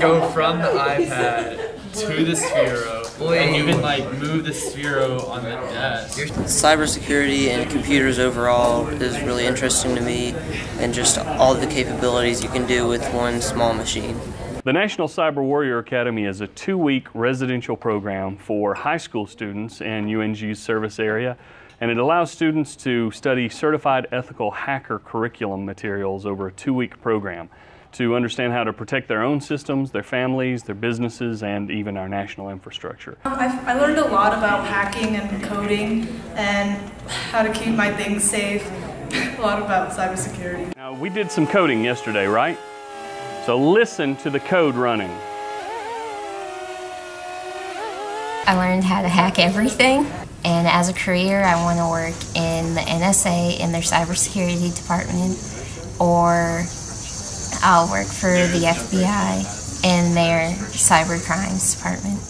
you can go from the iPad to the Sphero, and you can like move the Sphero on the desk. Cybersecurity and computers overall is really interesting to me, and just all the capabilities you can do with one small machine. The National Cyber Warrior Academy is a two week residential program for high school students in UNG's service area, and it allows students to study certified ethical hacker curriculum materials over a two week program to understand how to protect their own systems, their families, their businesses, and even our national infrastructure. I, I learned a lot about hacking and coding and how to keep my things safe, a lot about cybersecurity. Now, we did some coding yesterday, right? So listen to the code running. I learned how to hack everything, and as a career, I want to work in the NSA in their cybersecurity department, or I'll work for the FBI in their cyber crimes department.